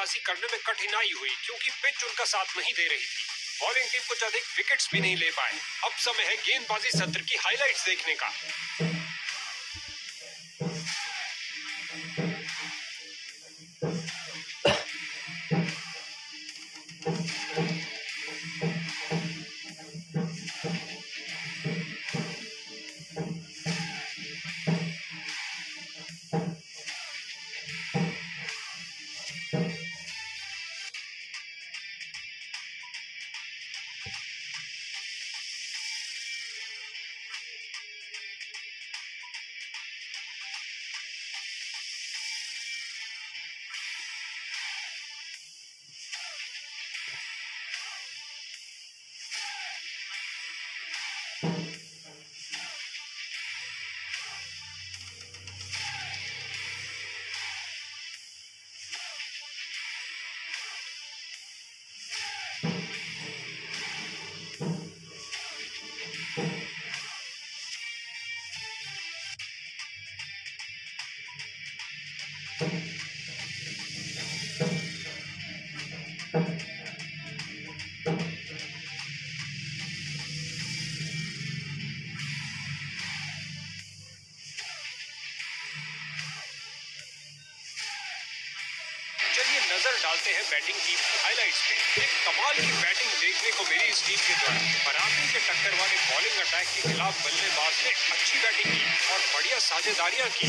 गेंदबाजी करने में कठिनाई हुई, क्योंकि पिच उनका साथ नहीं दे रही थी। बॉलिंग टीम कुछ अधिक विकेट्स भी नहीं ले पाए। अब समय है गेंदबाजी सत्र की हाइलाइट्स देखने का। चलिए नज़र डालते हैं बैटिंग टीम की हाइलाइट्स पे। एक कमाल की बैटिंग देखने को मिली इस टीम के द्वारा। बराबरी के टक्कर वाले बॉलिंग अटैक के खिलाफ बल्लेबाज ने अच्छी बैटिंग की और बढ़िया साझेदारियाँ की।